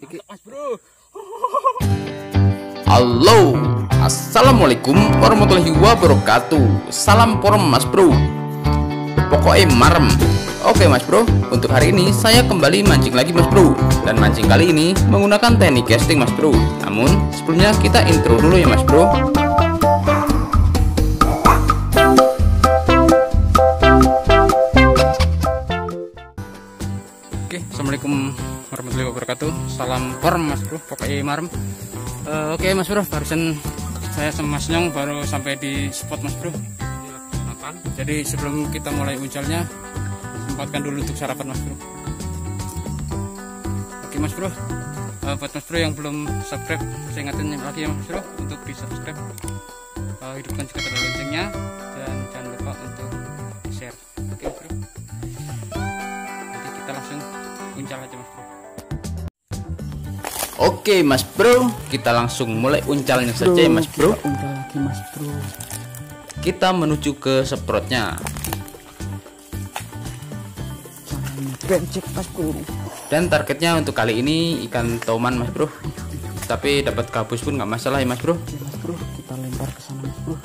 Mas bro. Halo, assalamualaikum warahmatullahi wabarakatuh. Salam porem mas bro. Pokoknya marem. Oke mas bro, untuk hari ini saya kembali mancing lagi mas bro. Dan mancing kali ini menggunakan teknik casting mas bro. Namun sebelumnya kita intro dulu ya mas bro. Wabarakatuh. Salam porem mas bro, pokoknya marem. Eh, Oke mas bro, barusan saya sama Mas Nyong baru sampai di spot mas bro. Jadi sebelum kita mulai uncalnya, sempatkan dulu untuk sarapan mas bro. Oke mas bro, Eh, buat mas bro yang belum subscribe, saya ingatin lagi ya mas bro untuk di subscribe. Eh, hidupkan juga tanda loncengnya dan jangan lupa untuk share. Oke mas bro. Nanti kita langsung uncal aja mas bro. Oke mas bro, kita langsung mulai uncalnya saja ya mas bro. Kita uncal lagi mas bro. Kita menuju ke seprotnya. Mas bro. Dan targetnya untuk kali ini ikan toman mas bro. Tapi dapat gabus pun nggak masalah ya mas bro. Mas bro, kita lempar ke sana mas bro.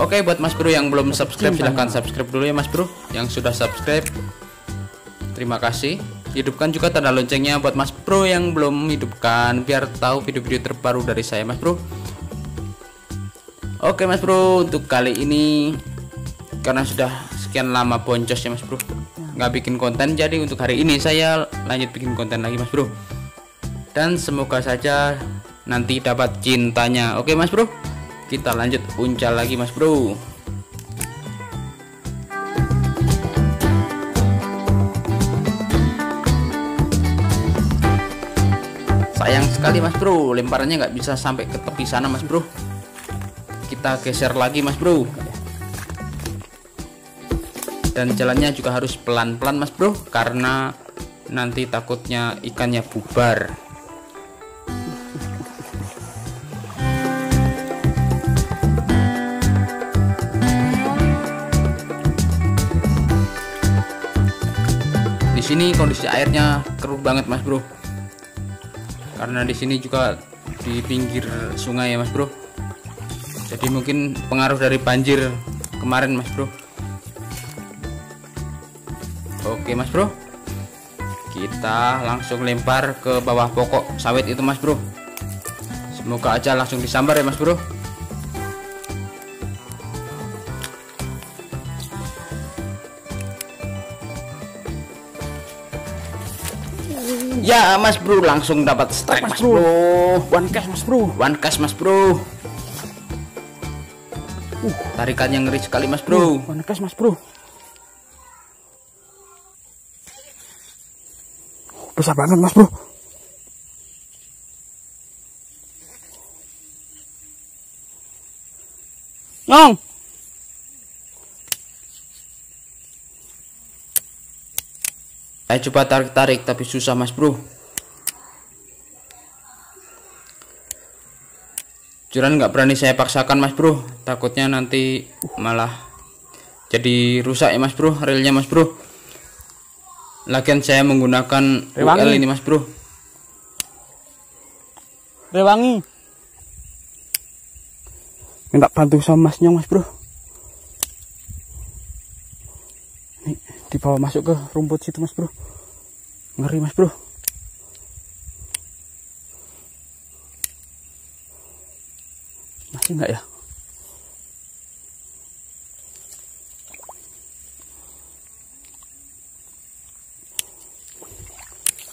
Oke buat mas bro yang belum subscribe silahkan subscribe dulu ya mas bro. Yang sudah subscribe terima kasih. Hidupkan juga tanda loncengnya buat mas bro yang belum hidupkan biar tahu video-video terbaru dari saya mas bro. Oke mas bro untuk kali ini karena sudah sekian lama boncos ya mas bro nggak bikin konten jadi untuk hari ini saya lanjut bikin konten lagi mas bro. Dan semoga saja nanti dapat cintanya. Oke mas bro kita lanjut uncal lagi mas bro sekali mas bro. Lemparannya nggak bisa sampai ke tepi sana mas bro. Kita geser lagi mas bro. Dan jalannya juga harus pelan-pelan mas bro karena nanti takutnya ikannya bubar. Di sini kondisi airnya keruh banget mas bro karena di sini juga di pinggir sungai ya mas bro. Jadi mungkin pengaruh dari banjir kemarin mas bro. Oke mas bro. Kita langsung lempar ke bawah pokok sawit itu mas bro. Semoga aja langsung disambar ya mas bro Ya mas bro langsung dapat strike mas bro One cash mas bro. One cash mas bro Uh, tarikannya ngeri sekali mas bro One cash mas bro. Besar banget mas bro. Nyong. Saya coba tarik-tarik tapi susah mas bro Curan nggak berani saya paksakan mas bro Takutnya nanti malah Jadi rusak ya mas bro Relnya mas bro Lagian saya menggunakan Rewangi. UL ini mas bro Rewangi. Minta bantu sama Mas Nyong Mas Bro. Dibawa masuk ke rumput situ Mas Bro. Ngeri Mas Bro. Masih enggak ya?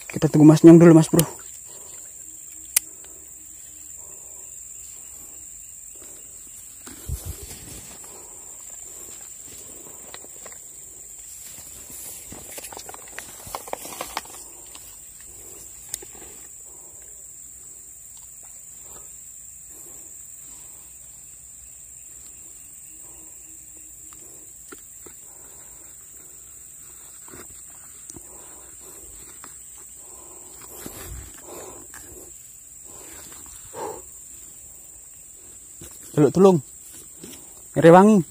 Kita tunggu Mas Nyong dulu Mas Bro. Celuk tulung. Rewangi.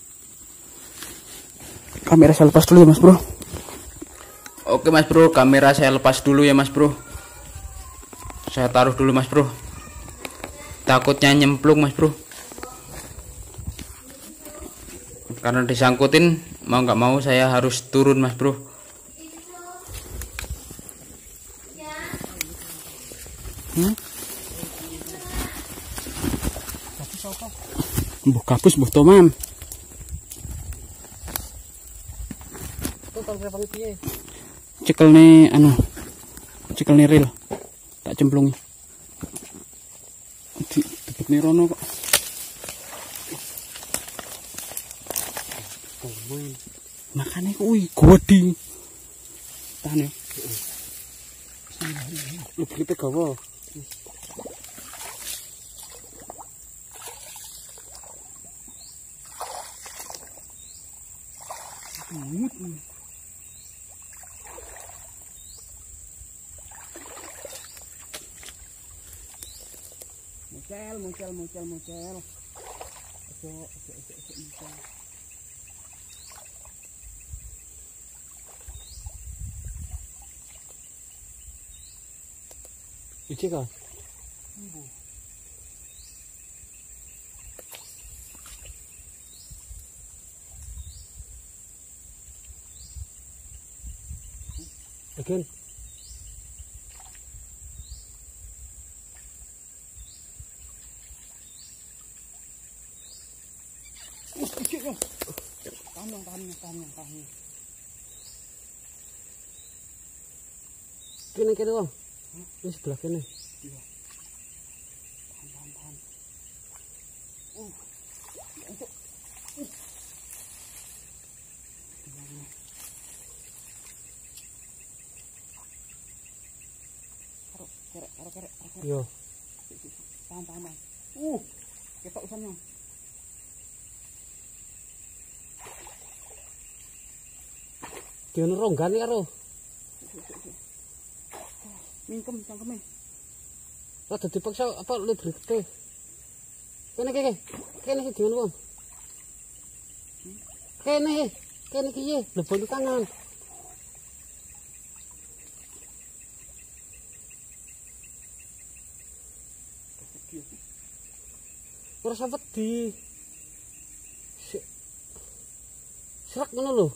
Kamera saya lepas dulu ya mas bro. Oke mas bro kamera saya lepas dulu ya mas bro saya taruh dulu mas bro takutnya nyemplung mas bro karena disangkutin mau nggak mau saya harus turun mas bro Hmm? Mbuh kapus mbuh toman. Cekel nih anu. Cekel nih. Tak cemplungi. Di debet nih rono kok. Makanya kuwi gede. Tahan ya. Lebih ngút muncel muncel muncel muncel so so so so muncel Đi chết rồi Again. Iki yo. Tahan, yang. Kene kene wong. Ini sebelah kene. Tahan, tahan, tahan. Uh, Yo. Tahan, tahan, tahan. Uh, ketok usannya. Diono ronggane karo. Mingkem, cangkeme. Rada dipaksa apa lu drikte. Kene kene. Kene iki diono wong. Kene. Kene iki ye, lebon tangan. Ora sempet di Si- Serak ngono lho.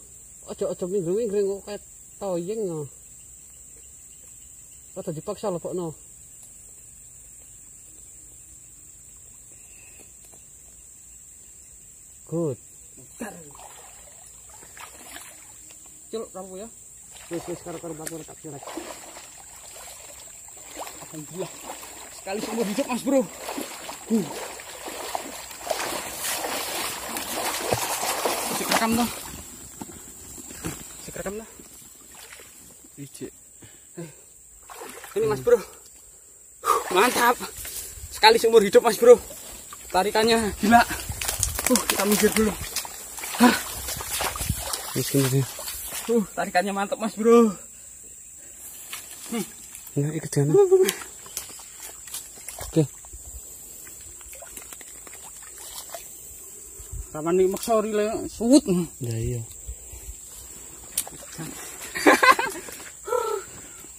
Aja aja minggu-minggu kok kayak toyeng no. Rada dipaksa lho pokno. Good. Celuk kamu ya. Wis wis karo karo batur tak sirat. Alhamdulillah. Sekali seumur hidup mas bro. Uh. Rekam toh. Sik rekam lah. Ije. Eh. Ini mas bro. Mantap. Sekali seumur hidup mas bro. Tarikannya gila. Uh, kita minggir dulu. Kene. Uh, tarikannya mantap mas bro. Ya iki dene. Kapan nih maksa rile suwut. Ya iya.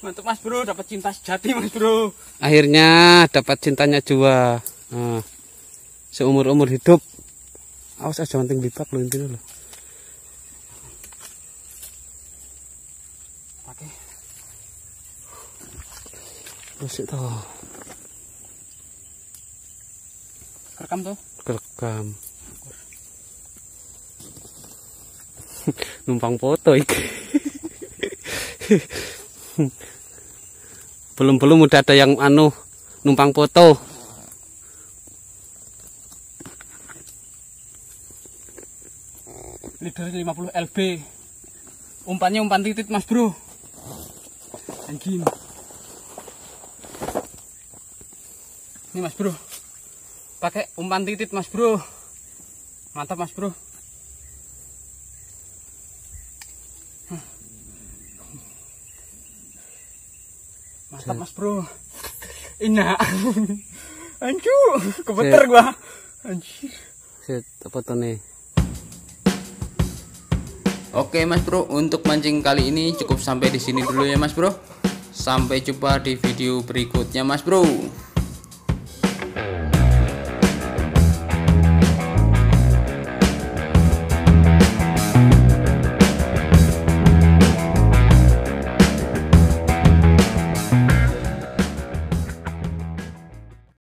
Mantap mas bro, dapat cinta sejati mas bro. Akhirnya dapat cintanya Jua. Nah, seumur-umur hidup. Awas aja manting bibak lo intinya lo. Pakai Musik toh. rekam tuh. Kerekam. Numpang foto iki. Belum-belum udah ada yang anu numpang foto. Leader 50 LB. Umpannya umpan titit mas bro. Anjing. Ini mas bro. Pakai umpan titit mas bro. Mantap mas bro. Mantap mas bro. Enak. Anju, kebeter gua. Anjir. Set foto nih. Oke Mas Bro, untuk mancing kali ini cukup sampai di sini dulu ya Mas Bro. sampai jumpa di video berikutnya mas bro